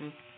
Mm.